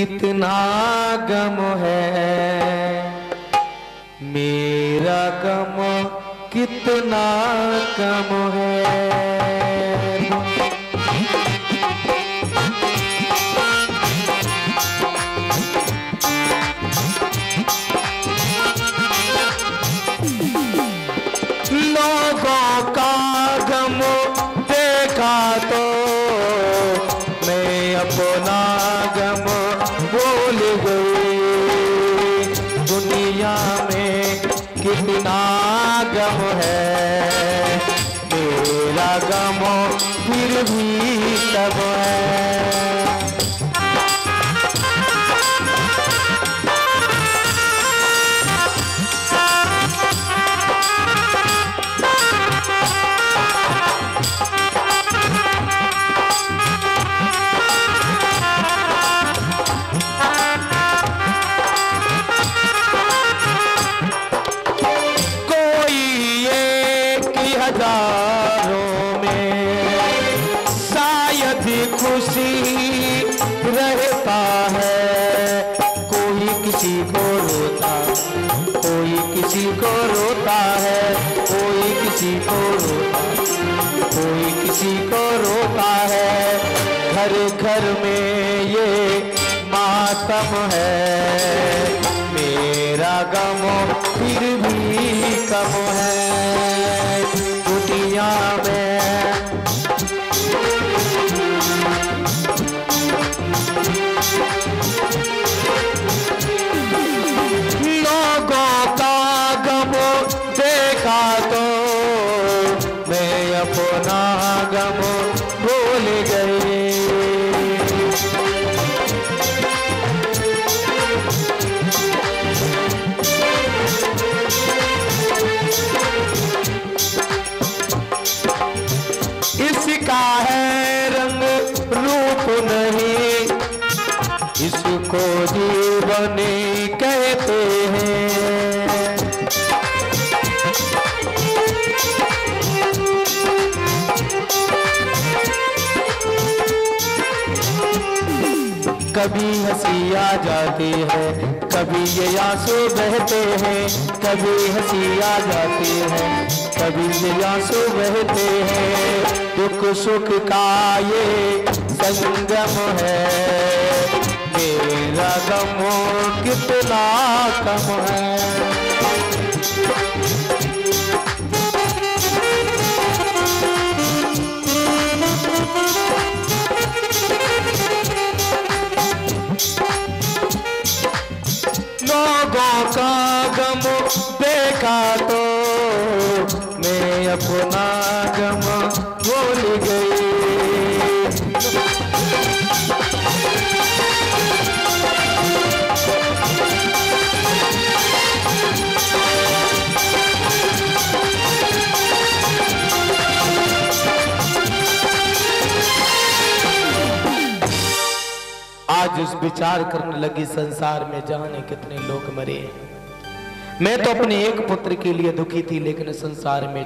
कितना गम है। मेरा गम कितना कम है। लोगों का में कितना गम है। मेरा गम फिर भी तब हज़ारों में शायद खुशी रहता है। कोई किसी को रोता, कोई किसी को रोता है, कोई किसी को रोता, कोई किसी को रोता है। घर घर में ये मातम है, मेरा गम फिर भी कम है। इसका है रंग रूप नहीं। इसको जीवन कहते हैं। कभी हँसी आ जाती है, कभी ये आँसू बहते हैं, कभी हँसी आ जाती है। कभी ये आँसू बहते हैं, दुख सुख का ये संगम है। मेरा गम कितना कम है। लोगों का गम देखा तो अपना गम भूल गई। आज उस विचार करने लगी संसार में जाने कितने लोग मरे मैं तो अपने एक पुत्र के लिए दुखी थी, लेकिन संसार में